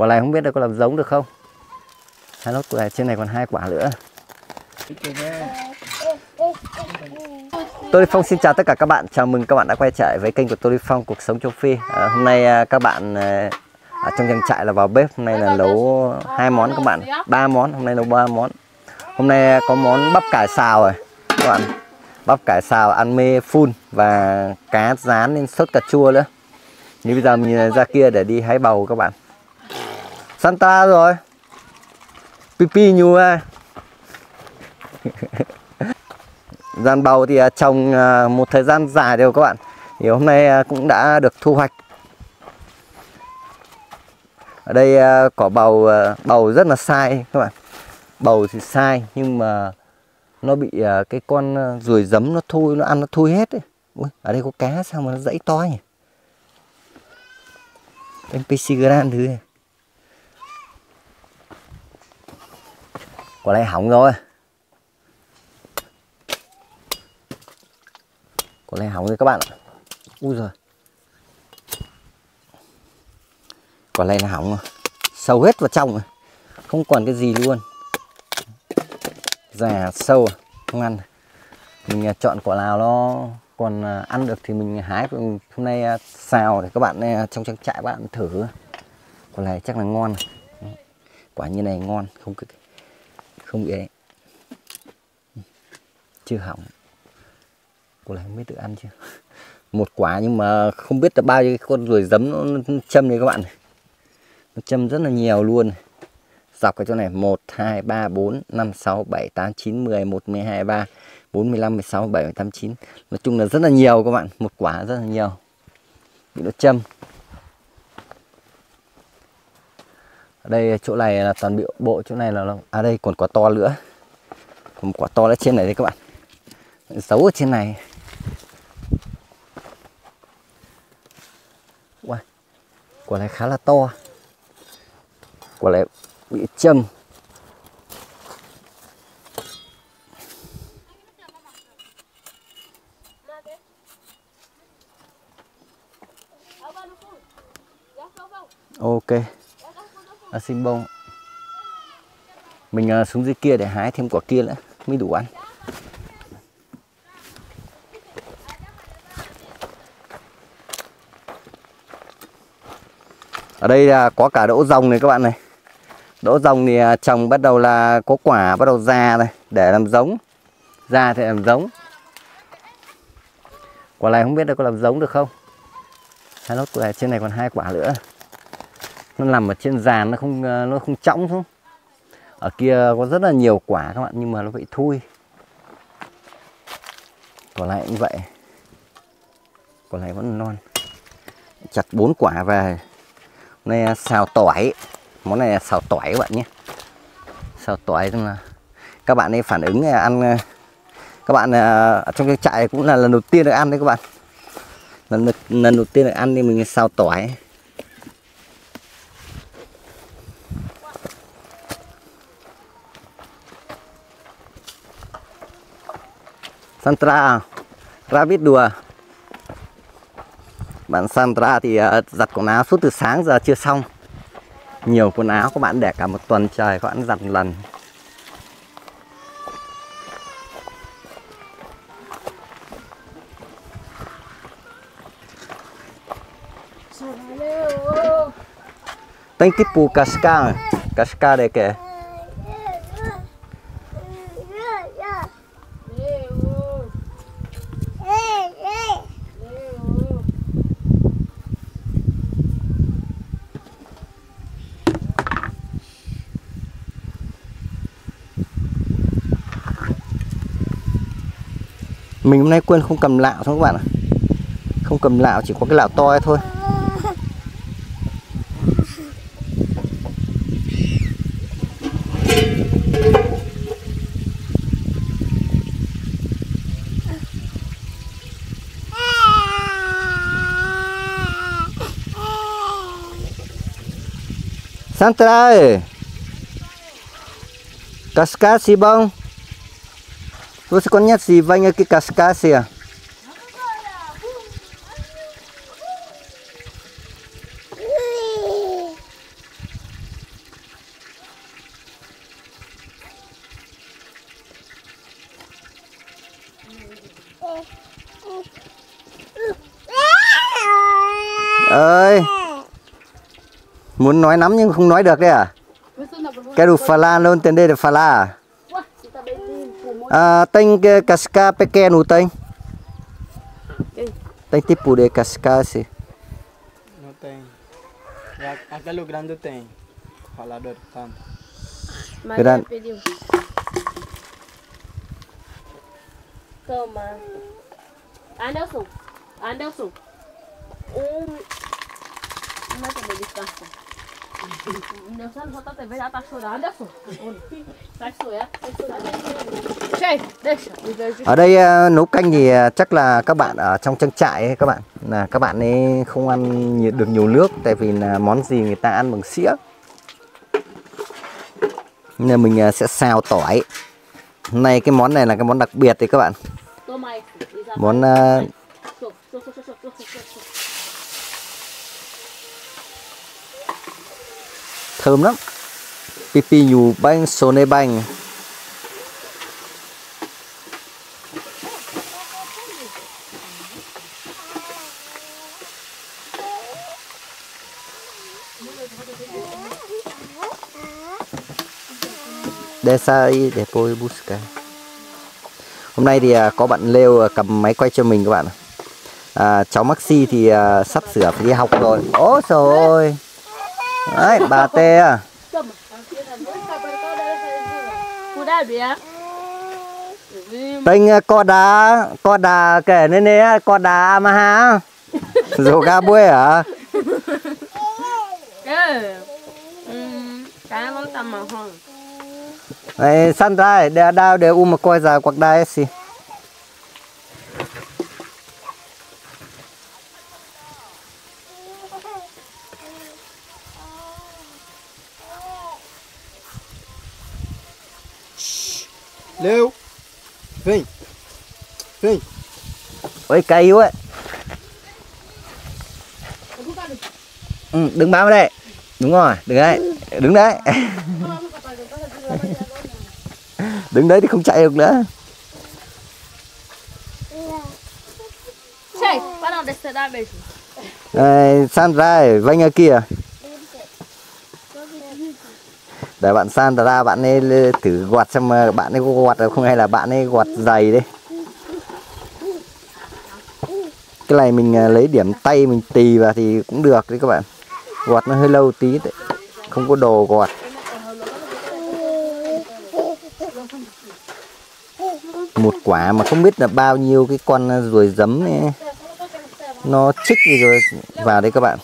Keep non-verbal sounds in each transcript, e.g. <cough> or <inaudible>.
quả này không biết là có làm giống được không? Hai lốt này trên này còn hai quả nữa. Tôi Phong xin chào tất cả các bạn, chào mừng các bạn đã quay trở lại với kênh của Tôi Phong Cuộc Sống Châu Phi. À, Hôm nay à, các bạn à, ở trong trang trại là vào bếp, hôm nay là nấu hai món các bạn. Ba món, hôm nay nấu ba món. Hôm nay à, có món bắp cải xào rồi các bạn. Bắp cải xào ăn mê phun và cá rán lên sốt cà chua nữa. Như bây giờ mình ra kia để đi hái bầu các bạn. Santa rồi. Pipi nhu à. <laughs> Gian bầu thì à, trồng à, một thời gian dài rồi các bạn. Thì hôm nay à, cũng đã được thu hoạch. Ở đây cỏ bầu bầu rất là sai các bạn. Bầu thì sai nhưng mà nó bị cái con ruồi giấm nó thui nó ăn nó thui hết ấy. Ui, ở đây có cá sao mà nó dãy to nhỉ? NPC Grand thứ này. Qua này hỏng rồi. Qua này hỏng rồi các bạn ạ. Ui rồi Quả này là hỏng rồi. Sâu hết vào trong rồi. Không còn cái gì luôn. Già, sâu, Không ăn. Mình à, chọn quả nào nó còn à, ăn được thì mình hái. Hôm nay à, xào để các bạn trong trang trại bạn thử. Quả này chắc là ngon. Quả như này ngon, không cực không bị đấy chưa hỏng. Cô này không biết tự ăn chưa? <laughs> Một quả nhưng mà không biết là bao nhiêu con ruồi giấm nó châm này các bạn nó châm rất là nhiều luôn. Dọc cái chỗ này 1 2 3 4 5 6 7 8 9 10 11 12 3 4 15 16 17 18 9 nói chung là rất là nhiều các bạn. Một quả rất là nhiều. Bị nó châm. Ở đây chỗ này là toàn bị bộ, chỗ này là à đây còn quả to nữa. Còn quả to ở trên này đây các bạn. Giấu ở trên này. Quả này khá là to. Quả này bị châm. Ok à, xin bông. Mình à, xuống dưới kia để hái thêm quả kia nữa mới đủ ăn. Ở đây là có cả đỗ rồng này các bạn này. Đỗ rồng thì à, trồng bắt đầu là có quả bắt đầu ra này để làm giống. Ra thì làm giống. Quả này không biết là có làm giống được không? Hai lốt quả trên này còn hai quả nữa nó nằm ở trên giàn nó không ờ, nó không trõng xuống. Ở kia có rất là nhiều quả các bạn, nhưng mà nó bị thui. Còn lại cũng vậy. Còn lại vẫn non. Chặt bốn quả về. Hôm nay à, xào tỏi. Món này là xào tỏi các bạn nhé. Xào tỏi tức là các bạn ấy phản ứng à, ăn à, các bạn ở trong cái trại cũng là lần đầu tiên được ăn đấy các bạn. Lần lần đầu tiên được ăn thì mình xào tỏi. Santra. Rabbit đùa. Bạn Sandra thì uh, giặt quần áo suốt từ sáng giờ chưa xong. Nhiều quần áo các bạn để cả một tuần trời các bạn giặt lần. Tem tipo casca, casca de quê? Mình hôm nay quên không cầm lạo thôi các bạn ạ. Không cầm lạo, chỉ có cái lạo to thôi. Santa ơi Cascade si bông. Você conhece Ivanha que Cascácia? ơi. Muốn nói lắm nhưng không nói được đấy à? Cái đục phà la luôn tên đây là phà la à? Tên cái casca pequeno tem tem tipo de casca assim Não tem. Aquele grande tem. Falador tanto. Gran- pediu. Toma. Anderson. Anderson. Um. Não é também descansa. Ở đây ờ, nấu canh thì ờ, chắc là các bạn ở trong trang trại ấy các bạn. Là các bạn ấy không ăn nhiều, được nhiều nước tại vì là món gì người ta ăn bằng sĩa. Nên mình ờ, sẽ xào tỏi. Hôm nay cái món này là cái món đặc biệt đấy các bạn. Món uh, thơm lắm pipi nhù banh sone banh Desai tôi busca. Hôm nay thì à, có bạn Lêu à, cầm máy quay cho mình các bạn. À, cháu Maxi thì à, sắp sửa phải đi học rồi. Ôi trời ơi. Đấy, bà Tê à. tinh Cuidado, ờ, co đá, co đá kể nên nè, co đá mà ha. dù ga buê à? Ừ. Tầm màu hồng. Này, săn ra, để đào để u mà coi ra quạt đá xì. Leu! Vem! Vem! Ôi cây yếu ấy. Ừ, đứng bám đây. Đúng rồi, đứng đấy. Đứng đấy. <laughs> đứng đấy thì không chạy được nữa. Cheio, para não descer da beijo. Đây, san ra vanh ở kia. Để bạn san ra bạn ấy thử quạt xem ờ, bạn ấy có quạt được không hay là bạn ấy quạt dày đấy. Cái này mình ờ, lấy điểm tay mình tì vào thì cũng được đấy các bạn. Quạt nó hơi lâu tí đấy. Không có đồ quạt. Một quả mà không biết là bao nhiêu cái con ruồi giấm này nó chích gì rồi, vào đây các bạn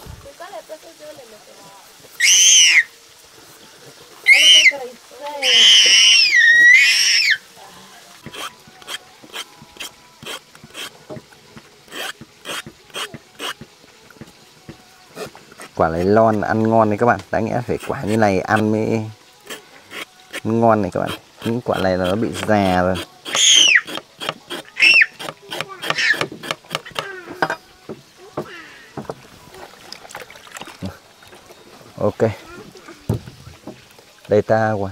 quả này lon, ăn ngon đấy các bạn. Đáng nghĩa phải quả như này, ăn mới ngon này các bạn. Những quả này là nó bị già rồi. Ok. Đây ta quả.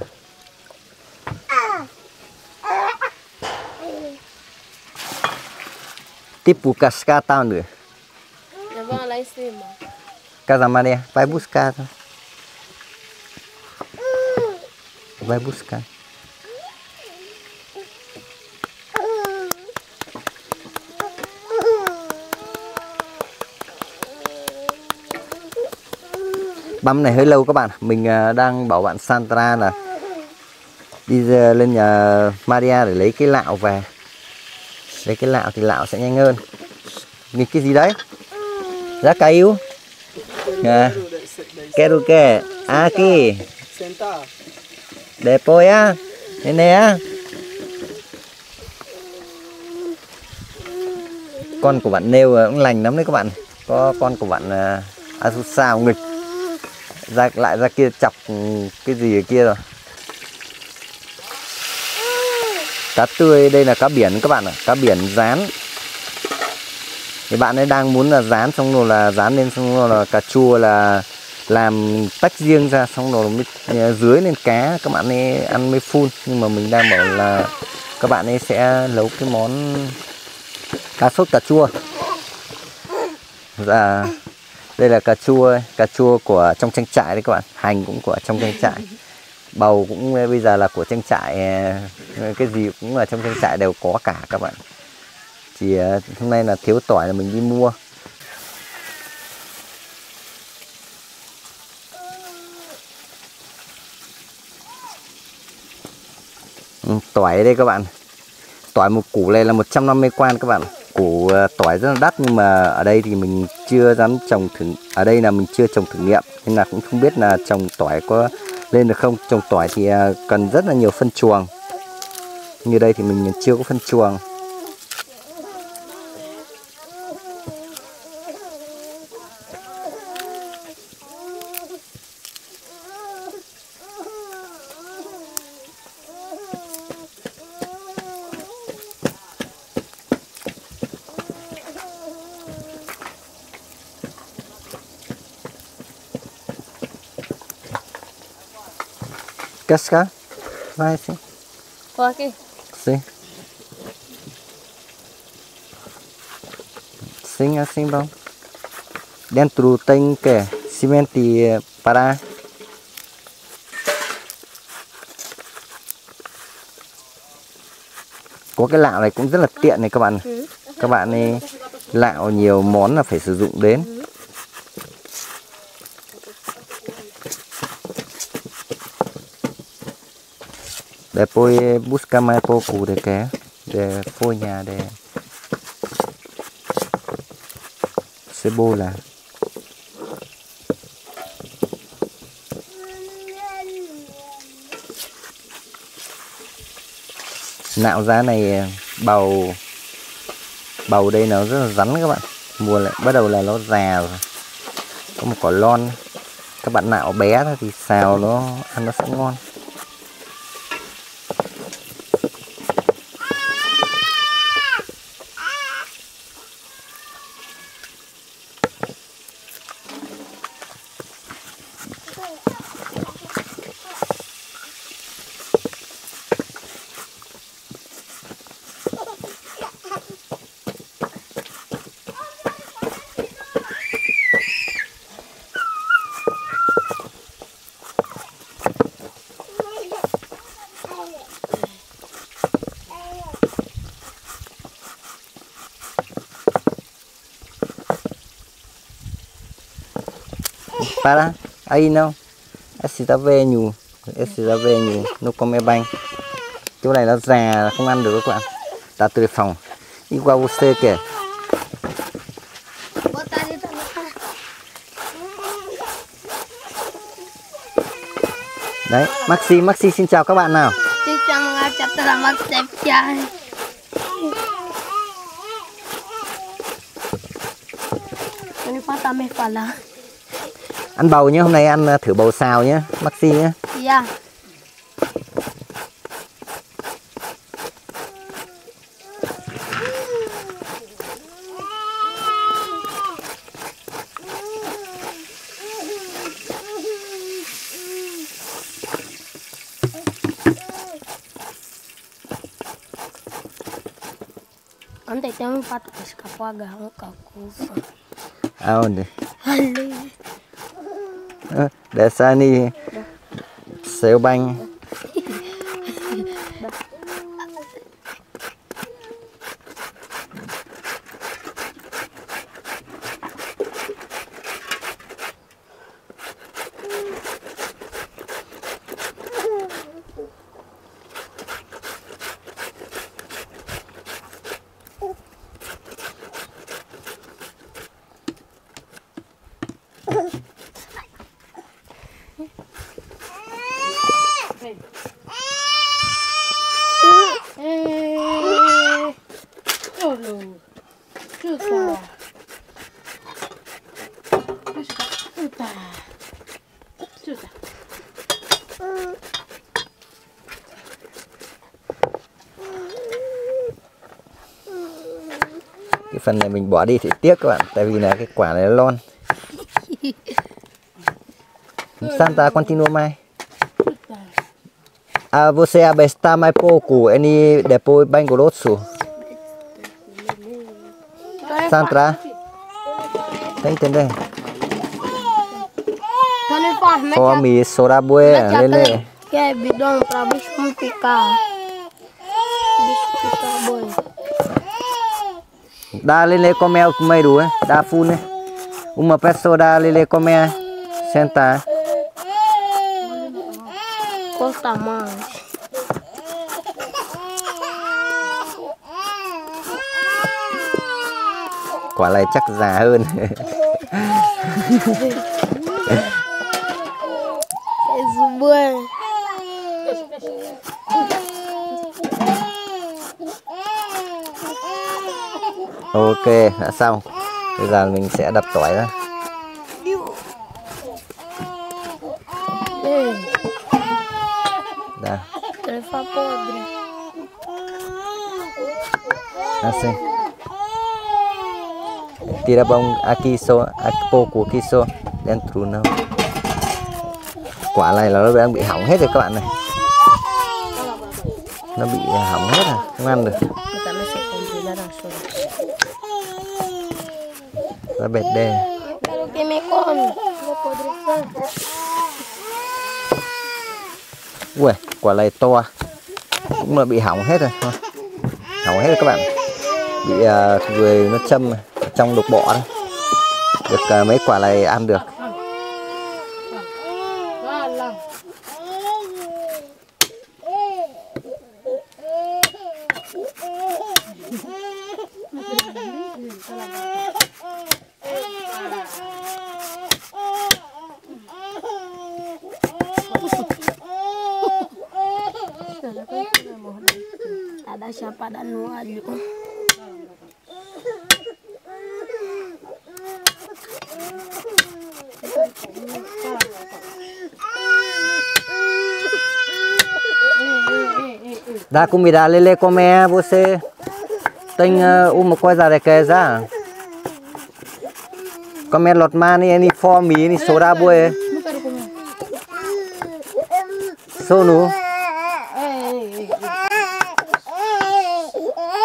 Tiếp cascata nữa. Lá em cima. Casa Maria, vai buscar. tá? Vai buscar. Băm này hơi lâu các bạn. Mình à, đang bảo bạn Sandra là đi à, lên nhà Maria để lấy cái lạo về. Lấy cái lạo thì lạo sẽ nhanh hơn. Nhìn cái gì đấy? Giá caiu. À, kè Aki Senta! depois á, nene á. Con của bạn nêu ờ, cũng lành lắm đấy các bạn. Có con của bạn à, Asusa nghịch. Ra lại ra kia chọc ừ, cái gì ở kia rồi. Cá tươi đây là cá biển các bạn ạ, cá biển rán. Thì bạn ấy đang muốn là rán xong rồi là rán lên xong rồi là cà chua là làm tách riêng ra xong rồi mới ờ, dưới lên cá. Các bạn ấy ăn mới phun nhưng mà mình đang bảo là các bạn ấy sẽ nấu cái món cá sốt cà chua. Dạ đây là cà chua cà chua của trong trang trại đấy các bạn. Hành cũng của trong trang trại. Bầu cũng, bây giờ là của trang trại ờ, cái gì cũng là trong trang trại đều có cả các bạn chỉ à, hôm nay là thiếu tỏi là mình đi mua. Ừ, tỏi đây các bạn. Tỏi một củ này là 150 quan các bạn. Củ à, tỏi rất là đắt nhưng mà ở đây thì mình chưa dám trồng thử, ở đây là mình chưa trồng thử nghiệm. Nên là cũng không biết là trồng tỏi có lên được không. Trồng tỏi thì à, cần rất là nhiều phân chuồng. Như đây thì mình chưa có phân chuồng. Casca? Vai sim. Põe aqui. Sim. Sim, assim bom. Dentro tem que cimento para có cái lạo này cũng rất là tiện này các bạn các bạn ấy lạo nhiều món là phải sử dụng đến Depois để mais pouco de que de folha de cebola. Nạo giá này à, bầu bầu đây nó rất là rắn các bạn. Mùa lại, bắt đầu là nó già rồi. Có một quả lon. Các bạn nạo bé thôi thì xào nó, ăn nó sẽ ngon. Para aí não esse tá velho esse tá velho no come bem chỗ này nó già không ăn được các bạn ta từ phòng đi qua você kìa đấy, Maxi Maxi, xin chào các bạn nào. Xin chào mga chapter đi step ta mới patame pala ăn bầu nhé hôm nay ăn ờ, thử bầu xào nhé Maxi nhé iya Ante tem um pato que escapou a garra com a cufa. aonde Ali. Ơ, để xa đi xéo banh phần này mình bỏ đi thì tiếc các bạn tại vì là cái quả này lon <laughs> Santa continuo mai a você abesta mai pouco eni depois bem grosso Santa. tá entendendo Come, sorabue, lele. Que é bidão pra bicho picar. Bicho picar boi. Da lele come ao mai ru da fune. Uma pessoa con lele come con Qual tamanho? Quả này chắc già hơn. <laughs> ok đã xong bây giờ mình sẽ đập tỏi ra Ei, Đây, trefa podre. assim. Tira bông akiso, akipo của kiso dentro não. Quả này là nó đang bị hỏng hết rồi các bạn này. Nó bị hỏng hết rồi, không ăn được. Eu também sei como brilhar a chora. Nó bệt đê. Quero que me come. Vou. Ui, quả này to. À. Cũng là bị hỏng hết rồi. Thôi, Hỏng hết rồi các bạn. Bị uh, người nó châm trong đục bọ đó. Được uh, mấy quả này ăn được. Vai lá. Ada chapada no alho. Dá comida lele comer, você tem uh, uma coisa de casa. Comer lót ma ni ni fome ni soda bue. Não quero comer. Sono. Ei, ei, ei.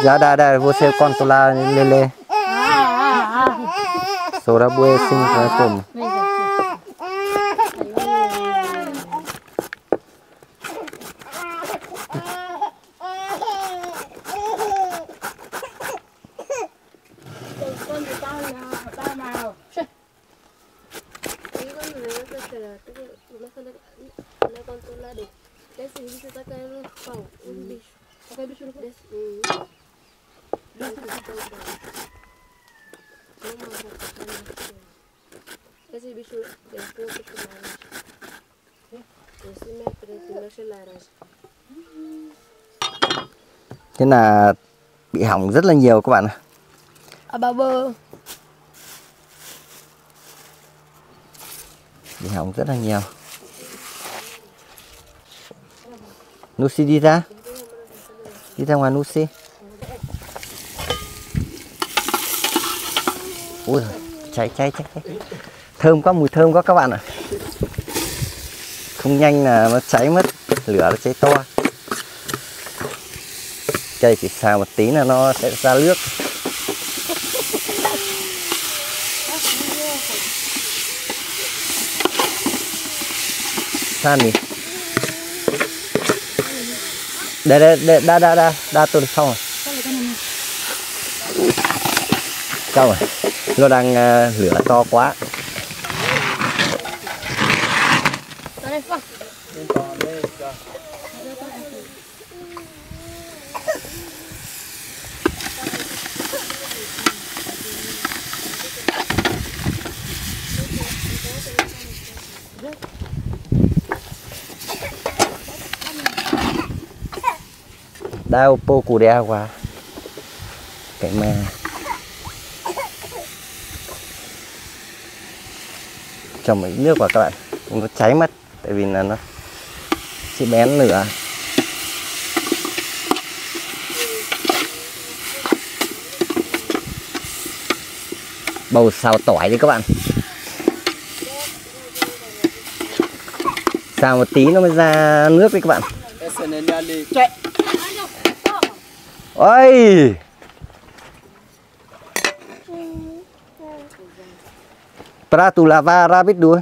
Já dá dá você controlar lê lê ah, ah. Soda bue sim với cùng. Vem cá. Esse bicho tá caindo no pau. Um bicho. Qualquer bicho no Desse. Hum. Esse bicho tem pouco de laranja. Esse meu preto, meu é laranja. Thế là bị hỏng rất là nhiều các bạn ạ. A babô. Bị hỏng rất là nhiều. Nusi đi ra. Đi ra ngoài Nusi. Ui giời, cháy cháy cháy cháy. Thơm quá, mùi thơm quá các bạn ạ. Không nhanh là nó cháy mất, lửa nó cháy to. Cây chỉ xào một tí là nó sẽ ra nước. San đi. Đây đây đây đa đa đa đa tôi xong rồi. Xong rồi. Nó đang uh, lửa to quá. Đau po cù đeo quá. Cái mà cho mấy nước vào các bạn. Nó cháy mất. Tại vì là nó sẽ bén lửa. Bầu xào tỏi đi các bạn. Xào một tí nó mới ra nước đi các bạn. ơi, ôi Pratulava rabbit đuôi.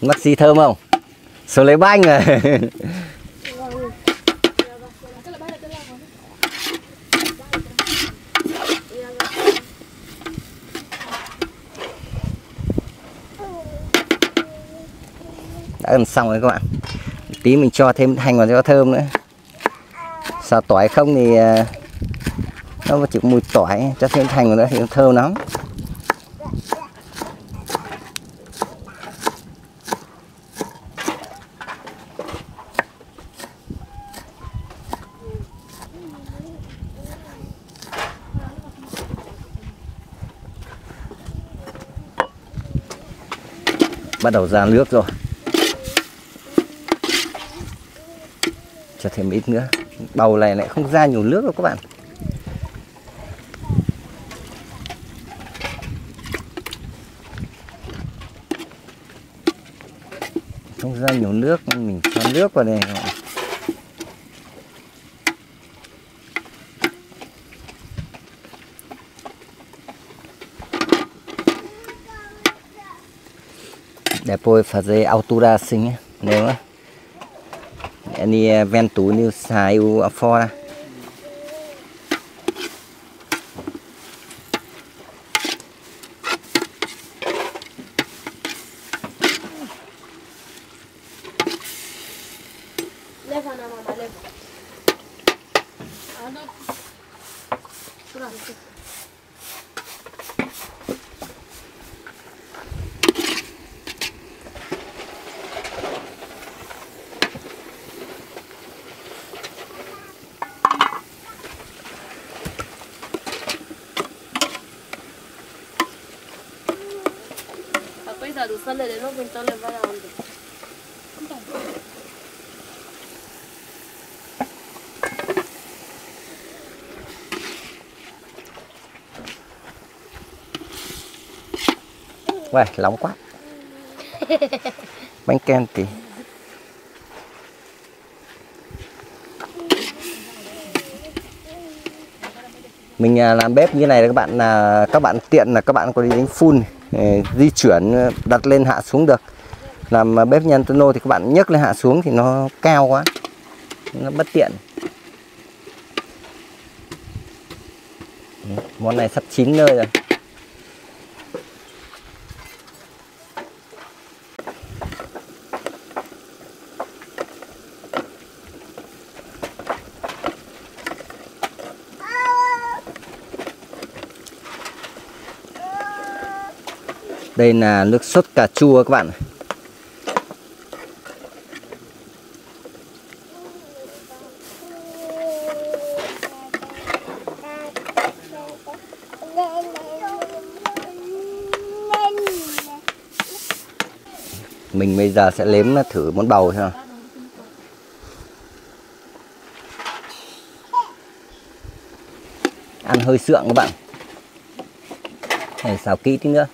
Mất xì thơm không? Số lấy banh rồi à? <laughs> đã xong rồi các bạn. Tí mình cho thêm hành vào cho thơm nữa. Xào tỏi không thì à, nó chỉ mùi tỏi, cho thêm hành vào nữa thì nó thơm lắm. Bắt đầu ra nước rồi. Cho thêm ít nữa bầu này lại không ra nhiều nước đâu các bạn không ra nhiều nước, mình cho nước vào đây rồi. bạn. để poi dây altura sinh nếu Ini ventu ni saiu afora. Leva na mamãe, leva. Ando. Pronto. À, bây giờ đủ sân rồi đến lúc mình cho lên vào làm được. Uầy, nóng quá. <laughs> Bánh kem thì mình à, làm bếp như này là các bạn là các bạn tiện là các bạn có đi đánh phun ờ, di chuyển ờ, đặt lên hạ xuống được. Làm à, bếp nhân tono thì các bạn nhấc lên hạ xuống thì nó cao quá. Nó bất tiện. Món này sắp chín nơi rồi đây là nước sốt cà chua các bạn mình bây giờ sẽ nếm thử món bầu xem ăn hơi sượng các bạn. Để xào kỹ tí nữa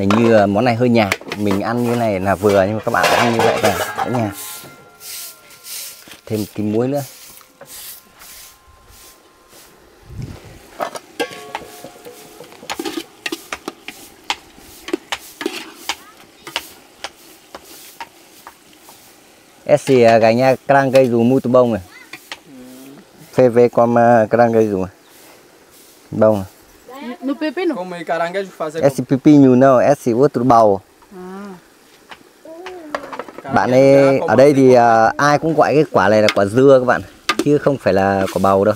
mình như món này hơi nhạt, mình ăn như này là vừa nhưng mà các bạn ăn như vậy là đã nhạt. Thêm tí muối nữa. Esse a ganhar caranguejo bông rồi về về com a cây Bom. bông à pepino? Como é caranguejo fazer Esse pepinho não, esse outro bầu. À. com Bạn ấy ở đây thì à, ai cũng gọi cái quả này là quả dưa các bạn, chứ không phải là quả bầu đâu.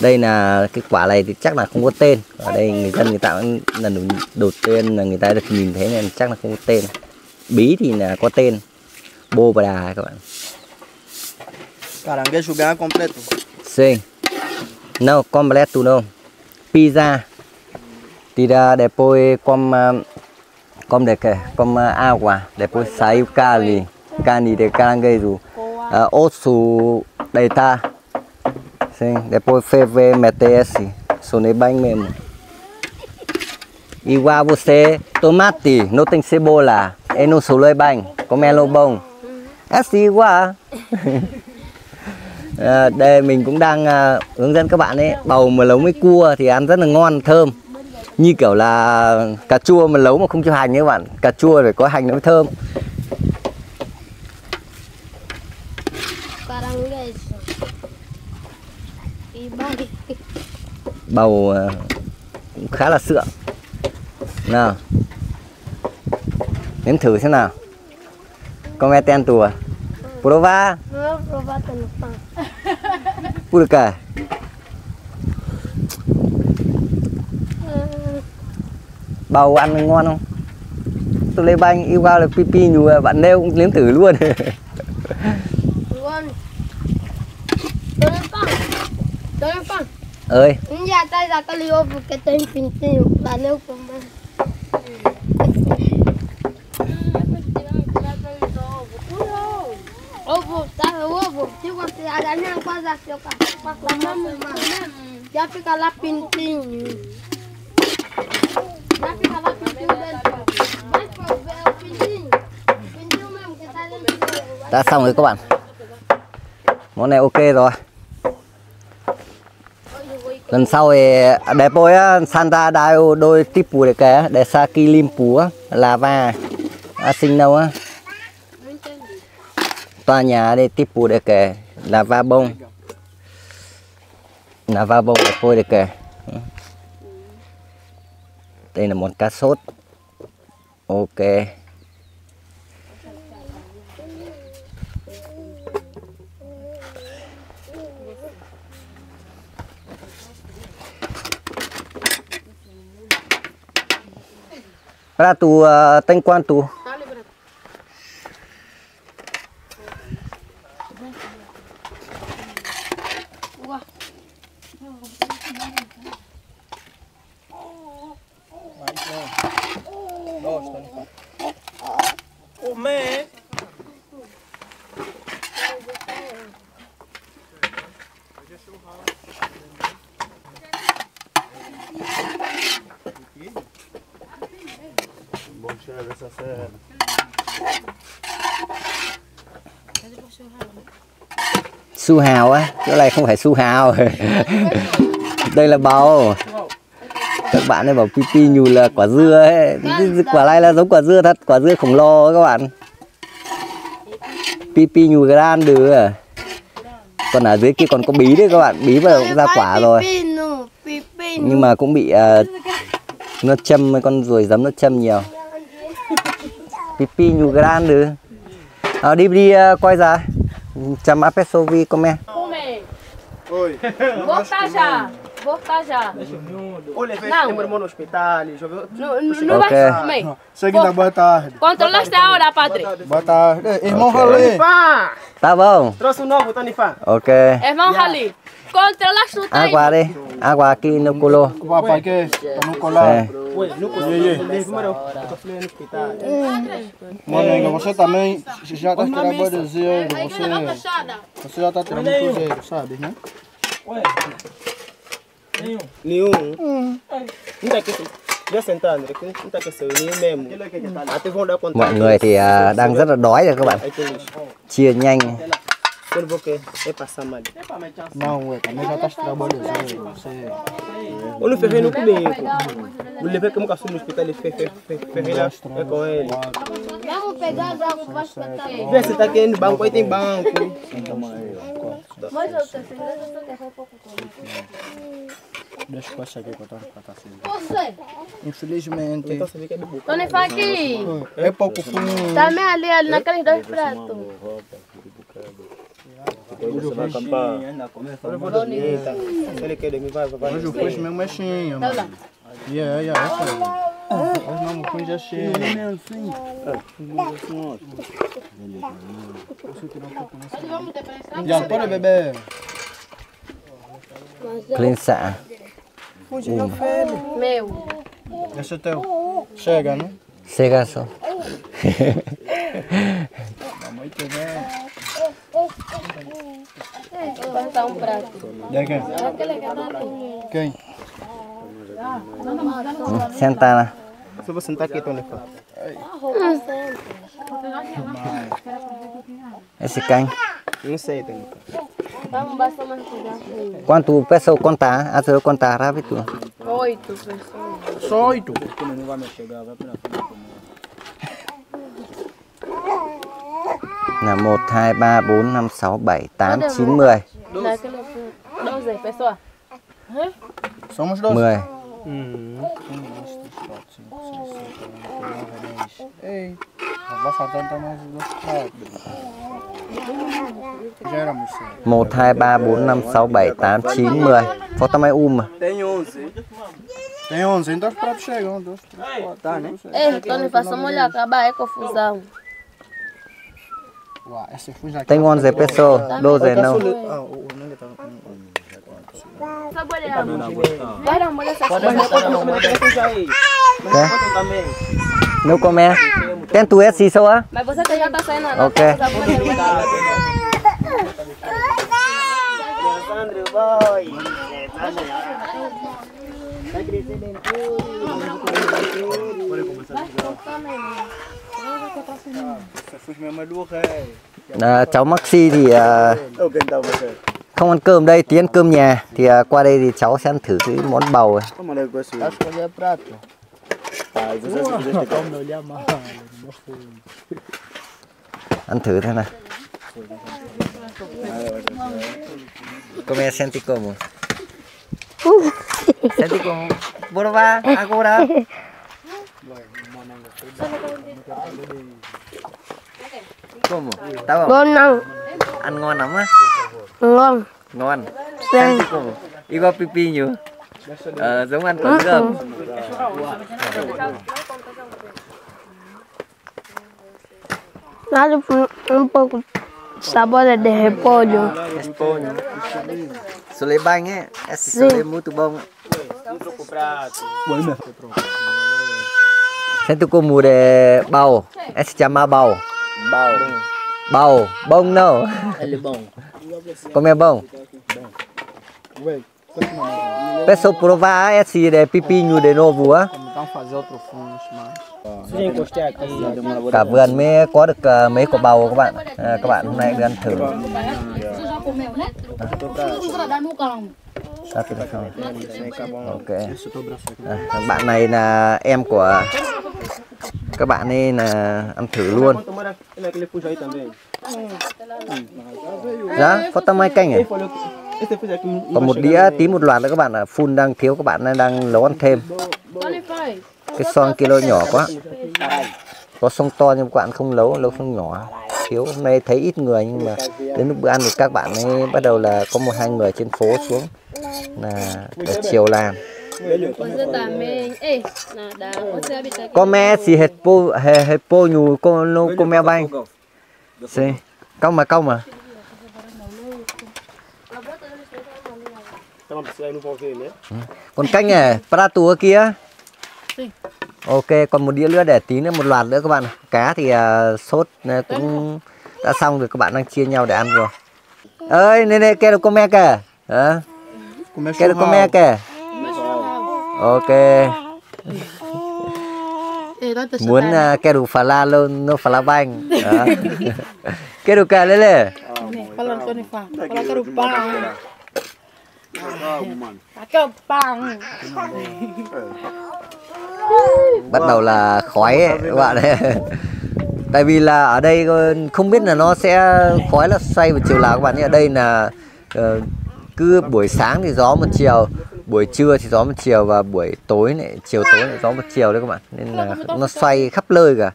Đây là cái quả này thì chắc là không có tên. Ở đây người dân người ta cũng lần đầu, đầu tiên là người ta được nhìn thấy nên chắc là không có tên. Bí thì là có tên. Bô bà đà các bạn. caranguejo ganha completo. Sim. Não, completo não. Pizza. Tira depois com ah, com de que? Com ah, água. Depois saiu carne. Carne de caranguejo. Uh, osso deitar. Sim. Depois ferver, meter esse. Sonei bem mesmo. Igual você, tomate, não tem cebola. E não solei bem. Como é bom. Esse igual. À, đây mình cũng đang à, hướng dẫn các bạn ấy bầu mà nấu với cua thì ăn rất là ngon thơm như kiểu là cà chua mà nấu mà không cho hành các bạn cà chua phải có hành nó mới thơm bầu cũng khá là sượng nào nếm thử xem nào come ten tua prova Vou Prova tá bầu ăn ngon không tôi lấy banh yêu cao là pipi nhù à, bạn nêu cũng nếm thử luôn Luan. Tô no pão. Tô no pão. ơi Um dia atrás aquele ovo que tem pintinho. Valeu comer. Ovo, tá? Ovo. Se você aranhar quase lá na semana. Já fica lá pintinho. Já fica lá pintinho dentro. Vai pra ver o pintinho. Pintinho mesmo que tá dentro do ovo. Vai đã xong rồi các bạn. Món này ok rồi. Lần sau thì để á, Santa dá đôi tipo de để dessa aqui lim pú lava sinh đâu á. Tòa nhà để tiếp tipo để que lava bông. Lava để bôi để kể đây là món cá sốt. Ok. Ra tu uh, tên quan tu Tá liberado. Uau. Gosto, né? Comer su hào á chỗ này không phải su hào. <laughs> Đây là bầu. Các bạn ấy bảo pipi nhù là quả dưa ấy. Quả này là giống quả dưa thật quả dưa khổng lồ ấy các bạn. Pipi nhù gran được à. còn ở dưới kia còn có bí đấy các bạn bí vào cũng ra quả rồi. Nhưng mà cũng bị uh, nó châm mấy con ruồi giấm nó châm nhiều pipi nhù gran được Ờ, đi đi ờ, quay ra chăm apesovi comment Come. Oi. Voltar já. Voltar já. Olha, fez Não. tempo no hospital. Já viu? Não, não Ok. vai comer. Seguinte, boa tarde. Controlaste a hora, padre. Boa tarde. Ei, Irmão Ok. Rolê. Fá! tá bom Trouxe um novo, Tony Fá. ok Irmão Rali. Água aqui no colo O papai que tá no colar. é. Ué, não consigo. Leve, mano. Eu tô falando no hospital. Mano, você também já tá tirando bodezinho. Você, você já tá tirando cruzeiro, sabe, né? Nenhum. Tá aqui. Já sentando, não tá aqui nenhum mọi người thì đang rất là đói rồi các bạn chia nhanh Quando vou que é passar mal. Não, ué, também já tá. Você. Olha o ferreiro no comigo. O levei que eu nunca fui no hospital, ele fez ferreiro lá. É com ele. Vamos pegar água para espetar. Vê se tá aqui no banco, aí tem banco. Mas eu tô sem eu tô pouco Deixa eu passar aqui que eu tô assim. Você, Infelizmente, Então você vê que é do buco. Tony faz aqui. é pouco fumo. também ali, ali naqueles dois pratos. Eita, se ele quer dormir, vai, vai, vai. Hoje o peixe mesmo é cheio, mano. Yeah, yeah, é sério. Hoje mesmo o peixe é cheio. Já pode beber. lên xạ Meu. Esse é teu. Chega, né? Chega só. Mamãe também. Vou botar um prato. De quem? Aquele que tá ali. Quem? Senta lá. Se você sentar aqui, Tony Fá. Esse canh. Não sei também. Vamos, basta mais cuidar. Quanto pessoas contar? A senhora contar rápido. Oito pessoas. Só oito? Não vai me chegar, vai pra. Là 1, 2, 3, 4, 5, 6, 7, 8, 9, 10 12 pessoas Somos 12 10 1, 2, 3, 4, 5, 1 2 3 4 5 6 7 8 9 10 Falta mais uma Tem 11. Tem onze, então os pratos chegam. Um, dois, três, quatro. Tá, né? cinco, seis, Ei, sete, Tony, oito, faça nove, uma dez. olhada, acabar é confusão. Tem 11 pessoas 12 não não, mas Tên tu esse sâu á Mas você já tá saindo na Ok. Sandro, vai. Essa fuja mesmo é do rei. à, Cháu Maxi thì à, không ăn cơm đây Tí ăn cơm nhà Thì à, qua đây thì cháu sẽ ăn thử cái món bầu này. Mal. Ăn thử thế nào. Come senti como. Senti como. Borova agora. Como? Tao không? Ngon không? Ăn ngon lắm á. Ngon. Ngon. Senti como. Igual pipi nhiều Ờ, giống ăn cơm cơm Dá um pouco de sabor de repolho. Esponho Sole bang ấy Esse Sim. sole muito bom prato. Senti como de bầu Esse chama bầu Bom. Bầu Bông đâu Ele é bom. Come bom Ué, continua. Peço provar esse de pipinho de novo á Então fazer outro fundo, mas. Se já encostar aqui, Cả vườn mới có được ờ, mấy quả bầu các bạn à, Các bạn hôm nay đi ăn thử Sao? Ok à, Bạn này là em của Các bạn ấy là ăn thử luôn Dạ, có tâm ai canh à? Còn một đĩa tí một loạt nữa các bạn ạ Phun đang thiếu các bạn đang nấu ăn thêm. Cái son kilo nhỏ quá Có sông to nhưng các bạn không nấu, nấu sông nhỏ Thiếu, hôm nay thấy ít người nhưng mà Đến lúc bữa ăn thì các bạn ấy bắt đầu là có một hai người trên phố xuống Là để chiều làm aqui. Come si hết po hết po nhu con no come banh. Si. Công mà công mà. Então, vocês aí não vão ver, né? Còn canh này, prato ở kia. Ok, còn một đĩa nữa để tí nữa một loạt nữa các bạn. Cá thì à, sốt à, cũng đã xong rồi các bạn đang chia nhau để ăn rồi. Ơi, nè nè, quero comer kìa. Hả? Começa Quero comer kìa. Ok, muốn uh, quero falar luôn, no falar banh. Đó. <laughs> Quero kìa, lê lê. Fala Antônio Fá. Fala quero pão. Quero pão bắt đầu là khói ấy, các bạn ấy. tại vì là ở đây không biết là nó sẽ khói là xoay vào chiều nào các bạn nhé. Ở đây là ờ, cứ buổi sáng thì gió một chiều buổi trưa thì gió một chiều và buổi tối này chiều tối lại gió một chiều đấy các bạn. Nên là nó xoay khắp nơi cả.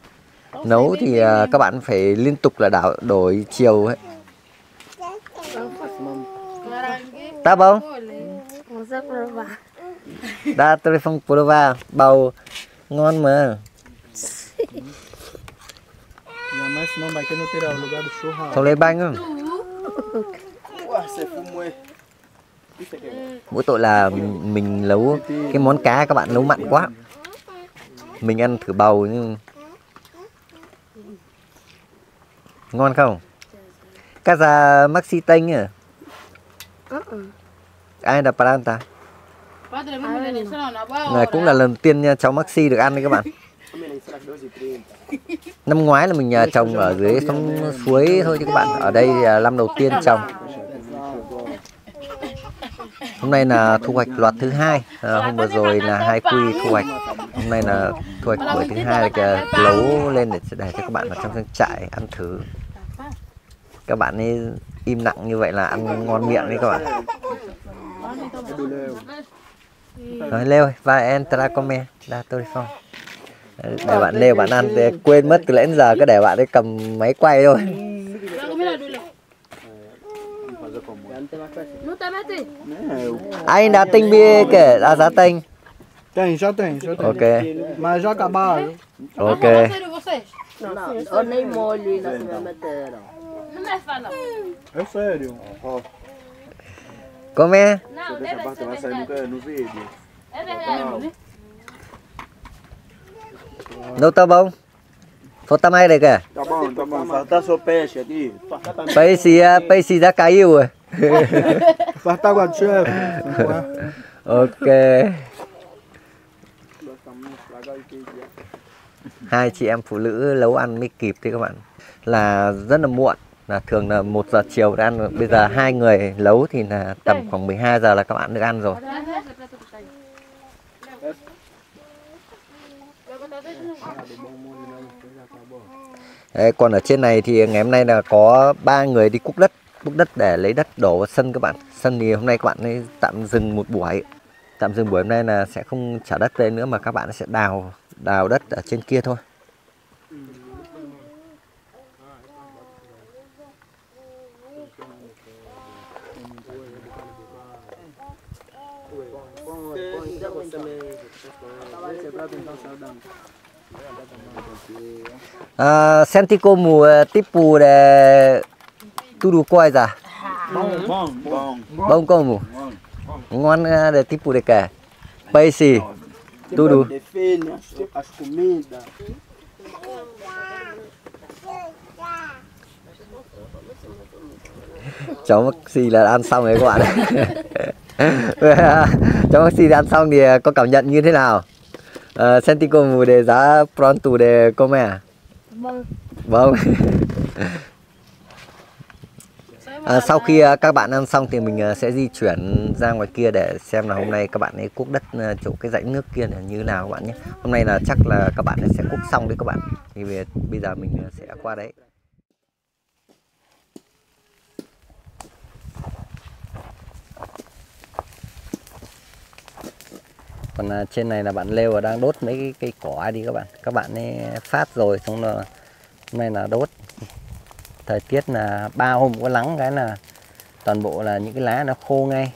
Nấu thì ờ, các bạn phải liên tục là đảo đổi chiều ấy. Ta bông Você provar. đa tôi phong prova bầu ngon mà Minha mãe, senão daqui não terá o lugar do churrasco. Xong lấy banh không? Ué, você fumou. Isso aqui. Mỗi tội là mình nấu cái món cá các bạn nấu mặn quá Mình ăn thử bầu nhưng Ngon không? Casa Maxi Tênh à? Ai là ver isso não, na boa. Này cũng là lần đầu tiên nha, cháu Maxi được ăn đấy các bạn. Também nem será que 12 30. Năm ngoái là mình à, trồng ở dưới sông suối thôi chứ các bạn. Ở đây là năm đầu tiên trồng hôm nay là thu hoạch loạt thứ hai. À, hôm vừa rồi là hai quy thu hoạch. Hôm nay là thu hoạch buổi thứ hai là kìa, lấu lên để để cho các bạn ở trong trang trại ăn thử các bạn ấy im lặng như vậy là ăn ngon miệng đấy các bạn rồi leo và entra come da tôi phong để bạn leo bạn ăn thì quên mất từ đến giờ cứ để bạn ấy cầm máy quay thôi Não anh đã tinh bia kể đã giá tinh Tem, já tem, já tem. ok Mas já acabaram. ok. Não, não, eu nem molho na minha madeira. Não é fala. É sério. Ó, come Não, deve ser verdade. no vídeo. É verdade. bông phô tam ai đây kìa Tá bom, tá bom. Falta só peixe aqui. ra cá yêu rồi Falta água de <laughs> chefe. ok hai chị em phụ nữ nấu ăn mới kịp đấy các bạn là rất là muộn là thường là một giờ chiều đã ăn. Bây giờ hai người nấu thì là tầm khoảng 12 giờ là các bạn được ăn rồi. Đấy, còn ở trên này thì ngày hôm nay là có ba người đi cúc đất. Cúc đất để lấy đất đổ vào sân các bạn. Sân thì hôm nay các bạn ấy tạm dừng một buổi. Tạm dừng buổi hôm nay là sẽ không trả đất lên nữa mà các bạn sẽ đào đào đất ở trên kia thôi. À, senti como eh, tipo de tudo coisa Bom, bom, bom. bom como ngon eh, de tipo de que peixe tudo Define as, as comidas. cháu Maxi là ăn xong đấy các bạn <laughs> cháu Maxi ăn xong thì có cảm nhận như thế nào? Uh, senti como de giá pronto de comer Vâng. vâng À, sau khi à, các bạn ăn xong thì mình à, sẽ di chuyển ra ngoài kia để xem là hôm nay các bạn ấy cuốc đất à, chỗ cái rãnh nước kia là như nào các bạn nhé. Hôm nay là chắc là các bạn ấy sẽ cuốc xong đấy các bạn. Thì bây- bây giờ mình sẽ qua đấy. Còn à, trên này là bạn Lêu và đang đốt mấy cái cây cỏ đi các bạn. Các bạn ấy phát rồi xong là hôm nay là đốt. Thời tiết là ba hôm có nắng cái là toàn bộ là những cái lá nó khô ngay.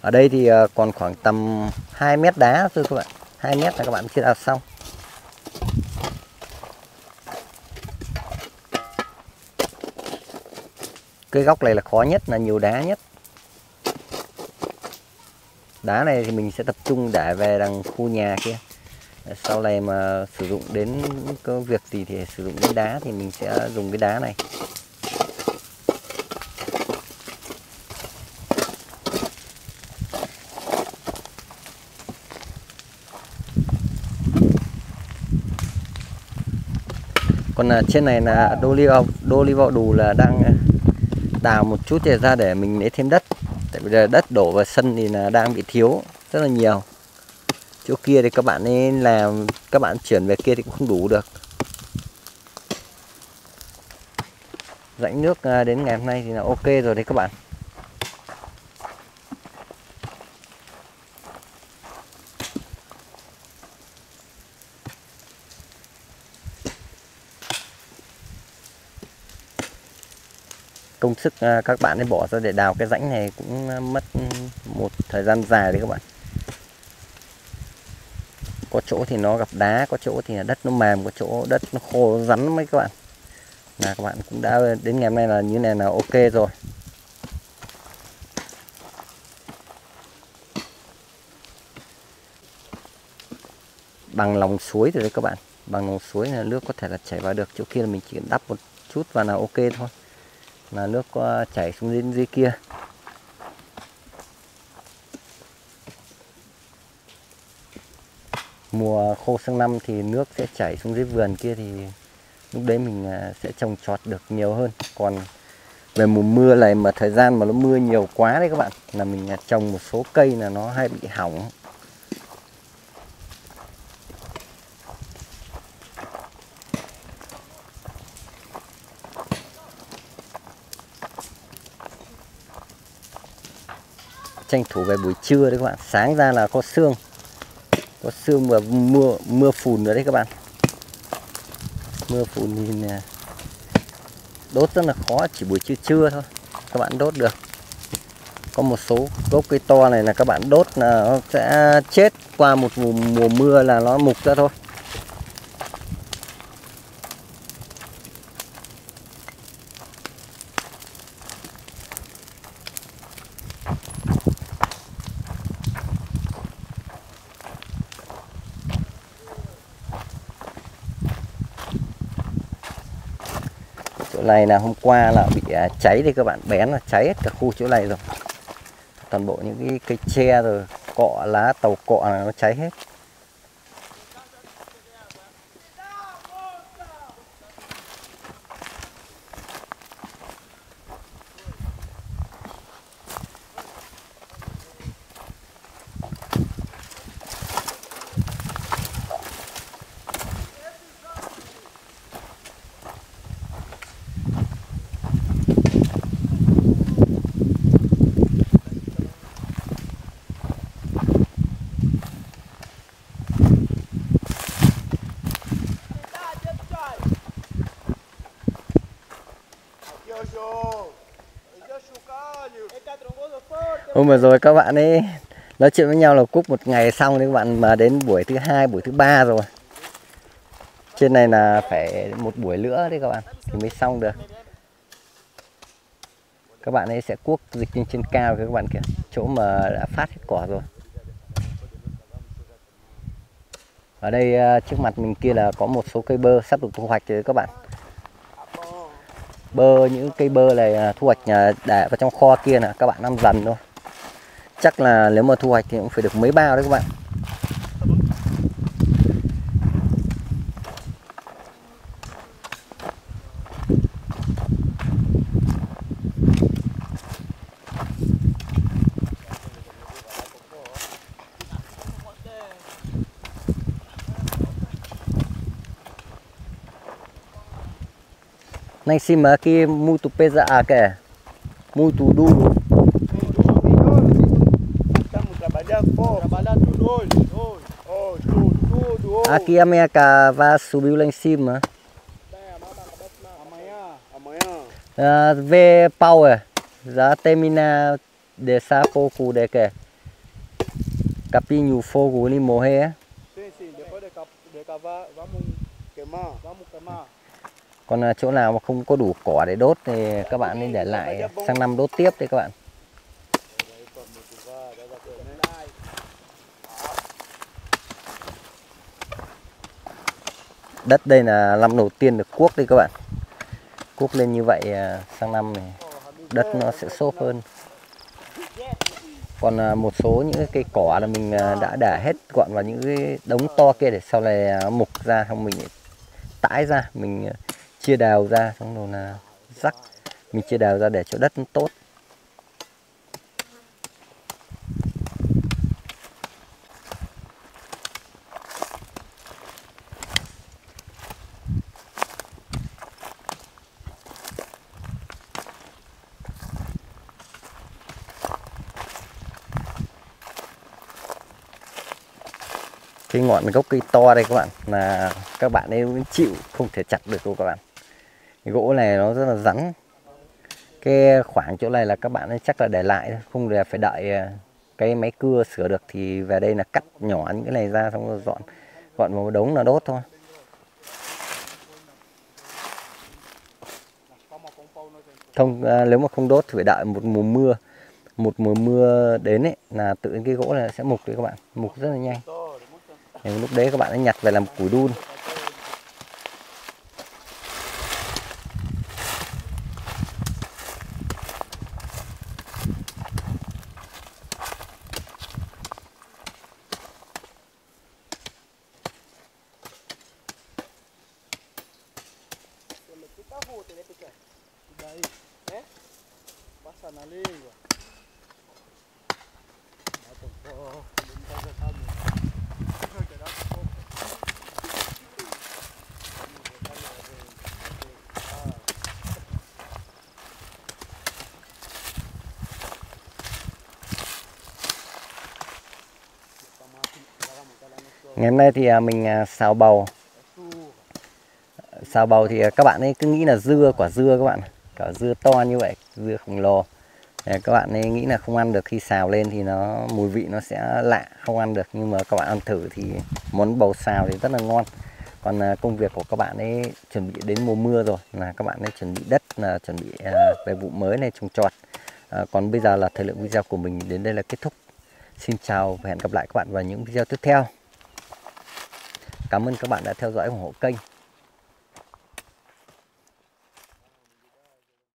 Ở đây thì à, còn khoảng tầm 2 mét đá thôi các bạn. 2 mét là các bạn chưa đào xong. Cái góc này là khó nhất, là nhiều đá nhất. Đá này thì mình sẽ tập trung để về đằng khu nhà kia. Sau này mà sử dụng đến có việc gì thì sử dụng đến đá thì mình sẽ dùng cái đá này. Còn à, trên này là đô li đô li vào đủ là đang à, đào một chút thì ra để mình lấy thêm đất. Tại bây giờ đất đổ vào sân thì là đang bị thiếu rất là nhiều. Chỗ kia thì các bạn ấy làm, các bạn chuyển về kia thì cũng không đủ được. Rãnh nước à, đến ngày hôm nay thì là ok rồi đấy các bạn. Công sức à, các bạn ấy bỏ ra để đào cái rãnh này cũng à, mất một thời gian dài đấy các bạn. Có chỗ thì nó gặp đá, có chỗ thì là đất nó mềm, có chỗ đất nó khô, nó rắn mấy các bạn. Là các bạn cũng đã đến ngày hôm nay là như này là ok rồi. Bằng lòng suối rồi đấy các bạn. Bằng lòng suối là nước có thể là chảy vào được, chỗ kia là mình chỉ đắp một chút và là ok thôi là nước ờ, chảy xuống đến dưới kia. Mùa khô sang năm thì nước sẽ chảy xuống dưới vườn kia thì lúc đấy mình ờ, sẽ trồng trọt được nhiều hơn. Còn về mùa mưa này mà thời gian mà nó mưa nhiều quá đấy các bạn, là mình ờ, trồng một số cây là nó hay bị hỏng. Tranh thủ về buổi trưa đấy các bạn. Sáng ra là có sương có sương và mưa mưa phùn nữa đấy các bạn. Mưa phùn thì à, đốt rất là khó chỉ buổi trưa trưa thôi. Các bạn đốt được. Có một số gốc cây to này là các bạn đốt là nó sẽ chết qua một mùa, mùa mưa là nó mục ra thôi. Là hôm qua là bị à, cháy thì các bạn. Bén là cháy hết cả khu chỗ này rồi. Toàn bộ những cái cây tre rồi, cọ lá, tàu cọ là nó cháy hết. Hôm vừa rồi các bạn ấy nói chuyện với nhau là cúc một ngày xong nhưng các bạn mà đến buổi thứ hai, buổi thứ ba rồi. Trên này là phải một buổi nữa đấy các bạn, thì mới xong được. Các bạn ấy sẽ cuốc dịch lên trên cao các bạn kìa, chỗ mà đã phát hết cỏ rồi. Ở đây à, trước mặt mình kia là có một số cây bơ sắp được thu hoạch rồi các bạn. Bơ, những cây bơ này à, thu hoạch để vào trong kho kia là các bạn ăn dần thôi chắc là nếu mà thu hoạch thì cũng phải được mấy bao đấy các bạn Nang cima aqui muito pesa à aqui. Muito duro. Trabalhar tudo hoje, hoje. Hoje, tudo, tudo hoje. Aqui a minha cava subiu lá em cima. Amanhã, amanhã. Ah, vê power. Já termina deixar pouco de que. Capinho fogo ali morrer. Sim, sim. Depois de, de cavar, vamos queimar. Vamos queimar. Còn à, chỗ nào mà không có đủ cỏ để đốt thì các bạn nên để lại sang năm đốt tiếp đấy các bạn. Đất đây là năm đầu tiên được cuốc đi các bạn. Cuốc lên như vậy à, sang năm này, đất nó sẽ xốp hơn. Còn à, một số những cây cỏ là mình à, đã để hết gọn vào những cái đống to kia để sau này mục ra, xong mình tải ra, mình chia đào ra, xong rồi là rắc mình chia đào ra để cho đất nó tốt cái ngọn gốc cây to đây các bạn là các bạn ấy cũng chịu không thể chặt được đâu các bạn. Gỗ này nó rất là rắn. Cái khoảng chỗ này là các bạn ấy chắc là để lại không là phải đợi à, cái máy cưa sửa được thì về đây là cắt nhỏ những cái này ra xong rồi dọn gọn vào một đống là đốt thôi. Không à, nếu mà không đốt thì phải đợi một mùa mưa, một mùa mưa đến ấy là tự nhiên cái gỗ này sẽ mục đấy các bạn, mục rất là nhanh lúc đấy các bạn ấy nhặt về làm củi đun. Thì à, mình à, xào bầu. Xào bầu thì à, các bạn ấy cứ nghĩ là dưa quả dưa các bạn. Quả dưa to như vậy dưa khổng lồ. Các bạn ấy nghĩ là không ăn được khi xào lên thì nó mùi vị nó sẽ lạ không ăn được. Nhưng mà các bạn ăn thử thì món bầu xào thì rất là ngon. Còn công việc của các bạn ấy chuẩn bị đến mùa mưa rồi là các bạn ấy chuẩn bị đất là chuẩn bị về vụ mới này trồng trọt. À, còn bây giờ là thời lượng video của mình đến đây là kết thúc. Xin chào và hẹn gặp lại các bạn vào những video tiếp theo cảm ơn các bạn đã theo dõi ủng hộ kênh.